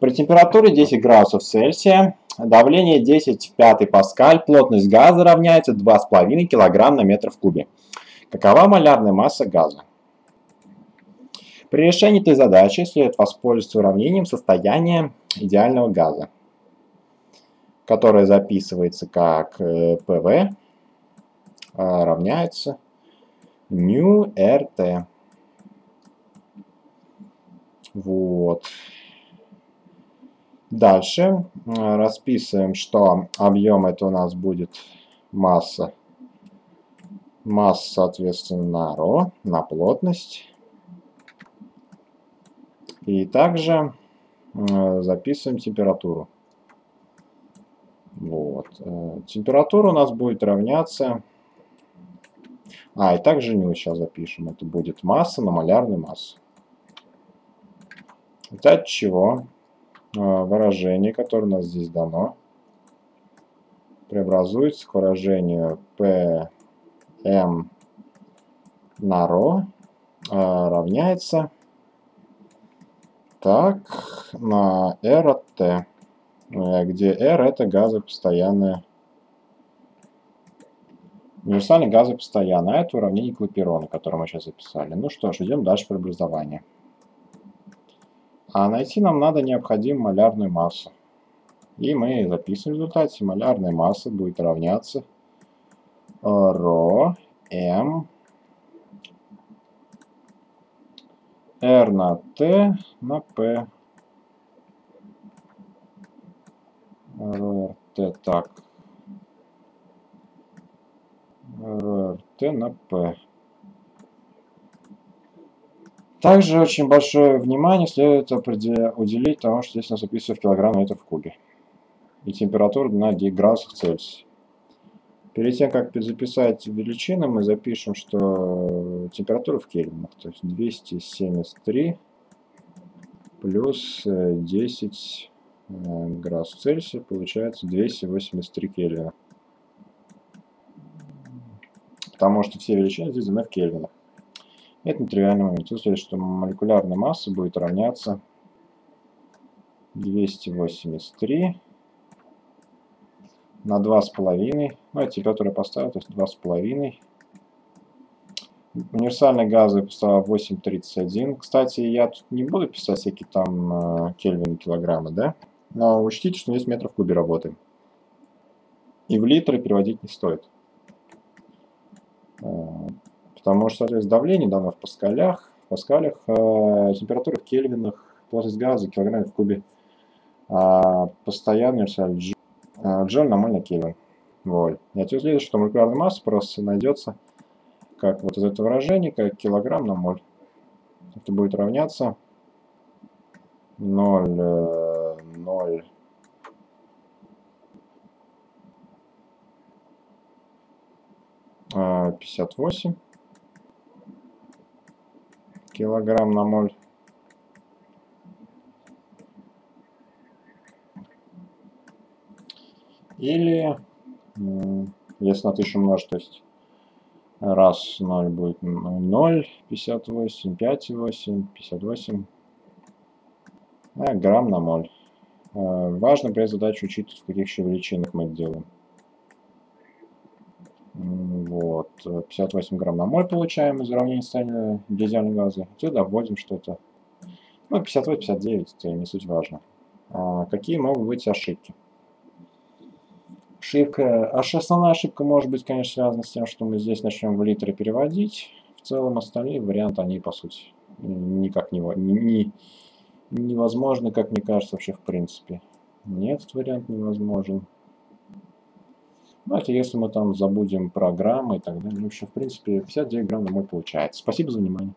При температуре 10 градусов Цельсия, давление 10 в 5 паскаль, плотность газа равняется 2,5 кг на метр в кубе. Какова малярная масса газа? При решении этой задачи следует воспользоваться уравнением состояния идеального газа, которое записывается как ПВ э, равняется ν РТ. Вот. Дальше э, расписываем, что объем это у нас будет масса. Масса, соответственно, на ρ, на плотность. И также э, записываем температуру. Вот. Э, температура у нас будет равняться... А, и также ню сейчас запишем. Это будет масса на малярную массу. Это от чего? Э, выражение, которое у нас здесь дано, преобразуется к выражению Pm на ρ равняется так, на R от T, э, где R это газы постоянные. Универсальный газы постоянные, а это уравнение Клапейрона, которое мы сейчас записали. Ну что ж, идем дальше преобразование. А найти нам надо необходимую малярную массу. И мы записываем в результате. Малярная масса будет равняться ρ, m R на T на P. RT так. RT на P. Также очень большое внимание следует уделить тому, что здесь у нас записывается в килограмм метров в кубе. И температура на 9 градусов Цельсия. Перед тем, как записать величины, мы запишем, что температура в кельвинах, то есть 273 плюс 10 э, э, градусов Цельсия, получается 283 кельвина. Потому что все величины здесь даны в кельвинах. Это нетривиальный момент. Чувствуете, что молекулярная масса будет равняться 283 на 2,5. Ну, эти, которые я поставил, то есть 2,5. Универсальные газы я поставил 8,31. Кстати, я тут не буду писать всякие там э, кельвины, килограммы, да? Но учтите, что здесь метров в кубе работаем. И в литры переводить не стоит. Э, потому что, соответственно, давление дано в паскалях. Паскалях э, температура в кельвинах, плотность газа, килограмм в кубе. А постоянный универсальный джоуль на моль на кельвин. Вот. И отсюда следует, что молекулярная масса просто найдется как вот из этого выражения, как килограмм на моль. Это будет равняться 0, 0, пятьдесят восемь килограмм на моль. Или, если на 1000 умножить, то есть раз 0 будет 0, 58, 5,8, 58 а, грамм на моль. А, важно при задаче учитывать, в каких еще величинах мы это делаем. Вот, 58 грамм на моль получаем из уравнения состояния дизельного газа. Сюда вводим что-то. Ну, 58-59, это не суть важно. А какие могут быть ошибки? Ошибка, основная ошибка может быть, конечно, связана с тем, что мы здесь начнем в литры переводить. В целом остальные варианты, они, по сути, никак не, не, невозможны, как мне кажется, вообще в принципе. Нет, этот вариант невозможен. Ну, это если мы там забудем программы и так далее. Ну, вообще, в принципе, 59 грамм домой получается. Спасибо за внимание.